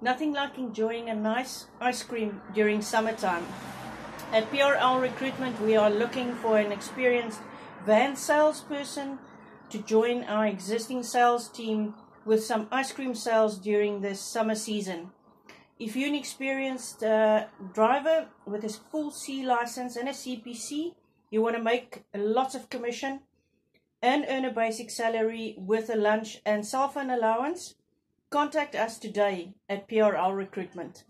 Nothing like enjoying a nice ice cream during summertime. At PRL Recruitment, we are looking for an experienced van salesperson to join our existing sales team with some ice cream sales during this summer season. If you're an experienced uh, driver with a full C license and a CPC, you want to make lots of commission and earn a basic salary with a lunch and cell phone allowance, contact us today at PRL Recruitment.